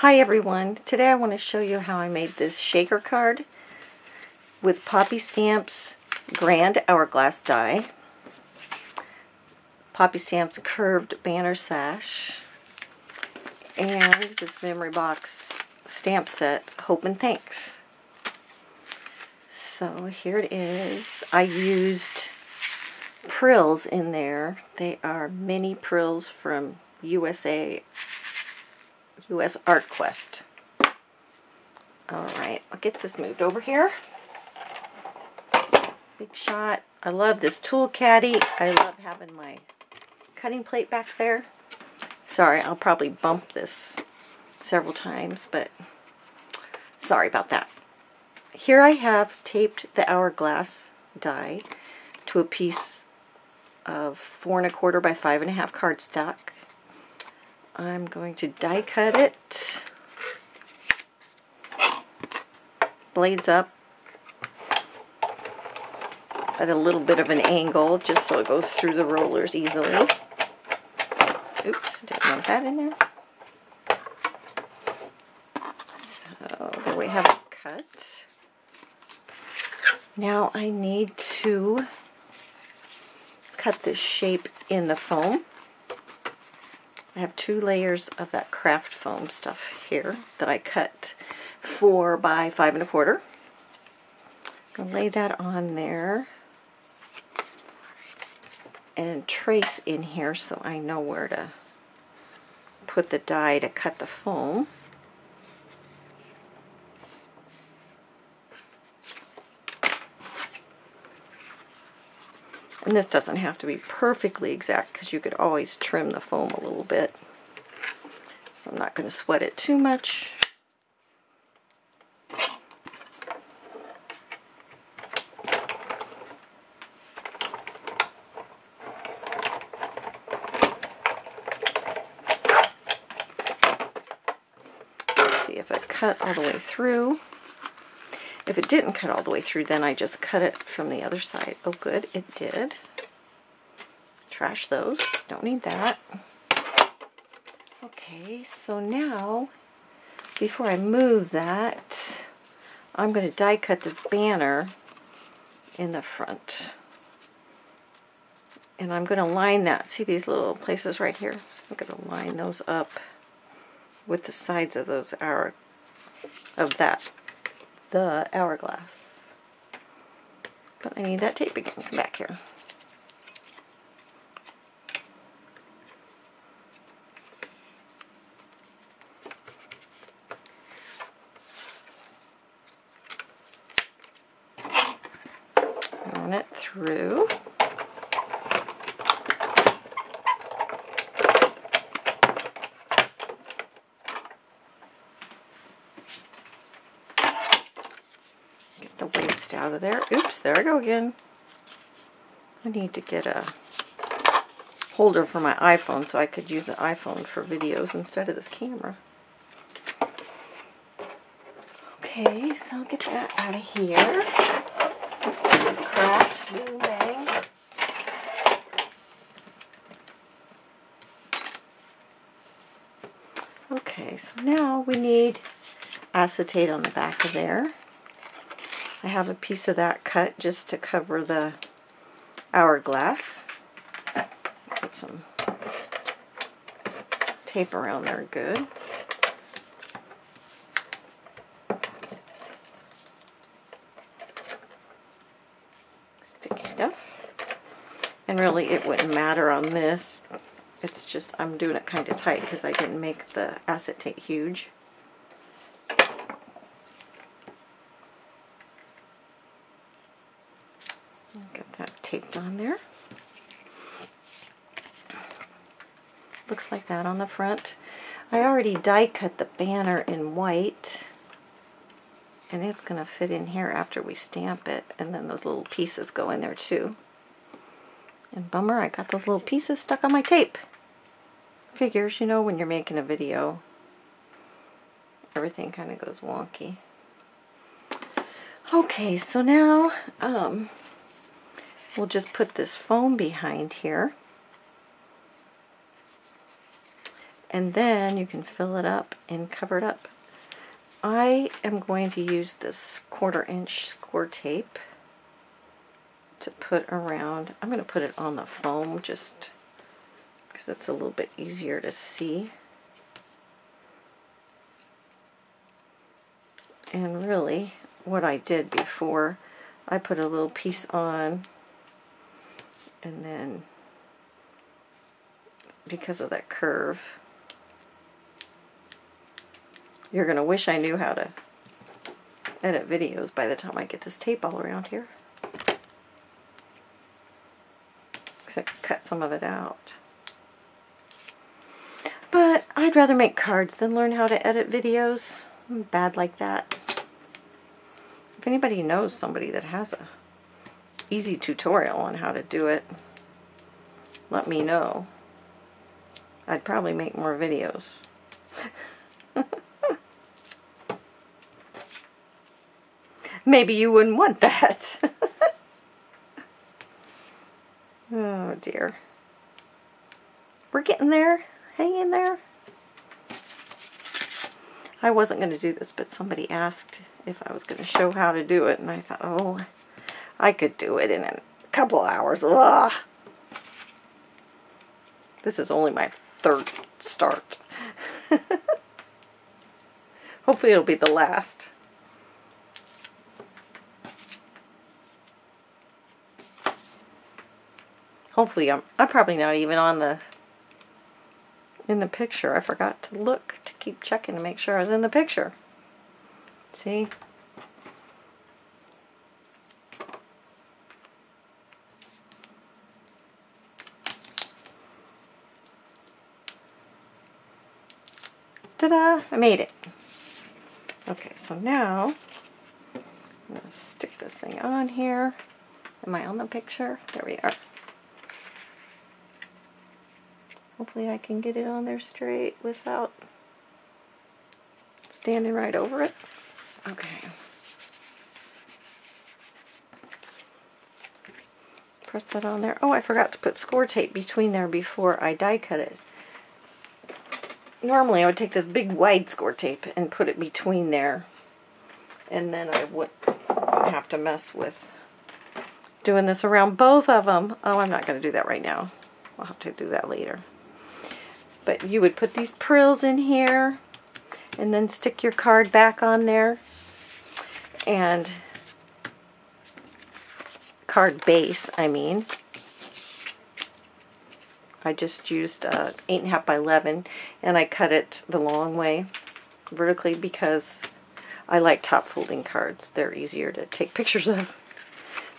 Hi everyone, today I want to show you how I made this shaker card with Poppy Stamps Grand Hourglass die, Poppy Stamps Curved Banner Sash, and this Memory Box stamp set, Hope and Thanks. So here it is. I used prills in there. They are mini prills from USA US Art Quest. Alright, I'll get this moved over here. Big shot. I love this tool caddy. I love having my cutting plate back there. Sorry, I'll probably bump this several times, but sorry about that. Here I have taped the hourglass die to a piece of four and a quarter by five and a half cardstock. I'm going to die cut it. Blades up at a little bit of an angle just so it goes through the rollers easily. Oops, didn't want that in there. So there we have it cut. Now I need to cut this shape in the foam. I have two layers of that craft foam stuff here that I cut four by five and a quarter. I'll lay that on there and trace in here so I know where to put the die to cut the foam. And this doesn't have to be perfectly exact because you could always trim the foam a little bit. So I'm not going to sweat it too much. See if it cut all the way through. If it didn't cut all the way through, then I just cut it from the other side. Oh, good, it did. Trash those. Don't need that. Okay, so now, before I move that, I'm going to die cut this banner in the front. And I'm going to line that. See these little places right here? I'm going to line those up with the sides of those hour of that the hourglass. But I need that tape again. Come back here. Run it through. The waste out of there. Oops, there I go again. I need to get a holder for my iPhone so I could use the iPhone for videos instead of this camera. Okay, so I'll get that out of here. Crash, bang. Okay, so now we need acetate on the back of there. I have a piece of that cut just to cover the hourglass. Put some tape around there good. Sticky stuff. And really it wouldn't matter on this. It's just I'm doing it kind of tight because I didn't make the acetate huge. Get that taped on there. Looks like that on the front. I already die cut the banner in white and it's going to fit in here after we stamp it and then those little pieces go in there too. And bummer, I got those little pieces stuck on my tape. Figures, you know, when you're making a video, everything kind of goes wonky. Okay, so now um, We'll just put this foam behind here. and then you can fill it up and cover it up. I am going to use this quarter inch score tape to put around. I'm going to put it on the foam just because it's a little bit easier to see. And really, what I did before, I put a little piece on and then because of that curve, you're going to wish I knew how to edit videos by the time I get this tape all around here. Because I cut some of it out. But I'd rather make cards than learn how to edit videos. I'm bad like that. If anybody knows somebody that has a easy tutorial on how to do it, let me know. I'd probably make more videos. Maybe you wouldn't want that. oh dear. We're getting there. Hang in there. I wasn't going to do this, but somebody asked if I was going to show how to do it, and I thought, oh, I could do it in a couple hours. Ugh. This is only my third start. Hopefully it'll be the last. Hopefully I'm, I'm probably not even on the, in the picture. I forgot to look to keep checking to make sure I was in the picture. See? Ta-da! I made it. Okay, so now I'm going to stick this thing on here. Am I on the picture? There we are. Hopefully I can get it on there straight without standing right over it. Okay. Press that on there. Oh, I forgot to put score tape between there before I die cut it normally I would take this big wide score tape and put it between there and then I would have to mess with doing this around both of them. Oh, I'm not going to do that right now. I'll have to do that later. But you would put these prills in here and then stick your card back on there and card base, I mean. I just used uh, 8.5 by 11 and I cut it the long way vertically because I like top folding cards. They're easier to take pictures of.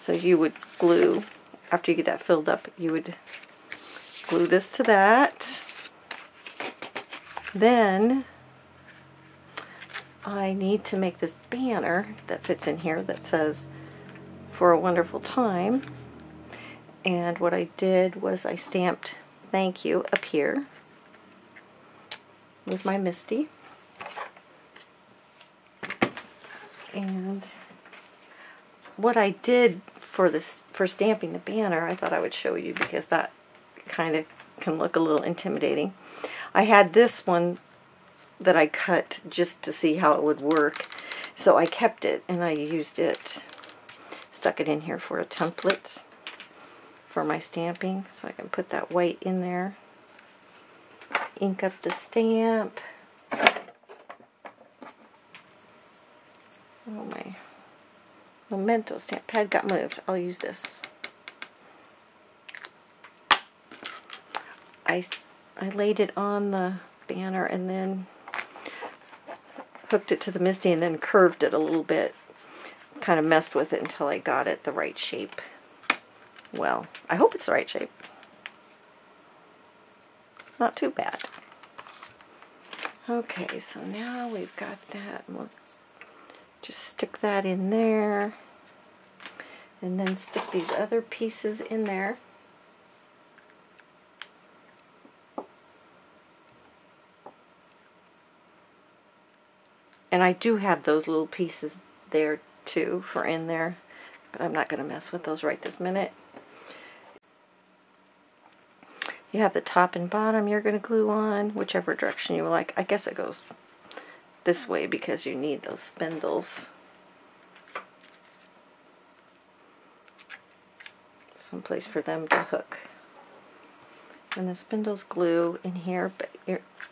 So you would glue, after you get that filled up, you would glue this to that. Then I need to make this banner that fits in here that says, for a wonderful time. And what I did was I stamped thank you up here with my MISTI. And what I did for this for stamping the banner, I thought I would show you because that kind of can look a little intimidating. I had this one that I cut just to see how it would work. So I kept it and I used it, stuck it in here for a template for my stamping so I can put that white in there. Ink up the stamp. Oh my memento stamp pad got moved. I'll use this. I, I laid it on the banner and then hooked it to the MISTI and then curved it a little bit. Kind of messed with it until I got it the right shape. Well, I hope it's the right shape. Not too bad. Okay, so now we've got that. Let's just stick that in there. And then stick these other pieces in there. And I do have those little pieces there too for in there, but I'm not going to mess with those right this minute. You have the top and bottom you're going to glue on, whichever direction you like. I guess it goes this way because you need those spindles. Someplace for them to hook. And the spindles glue in here, but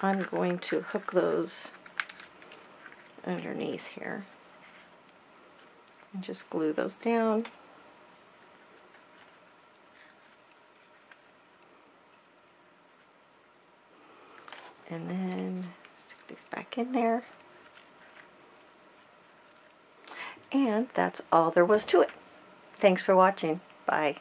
I'm going to hook those underneath here. And just glue those down. And then stick these back in there. And that's all there was to it. Thanks for watching. Bye.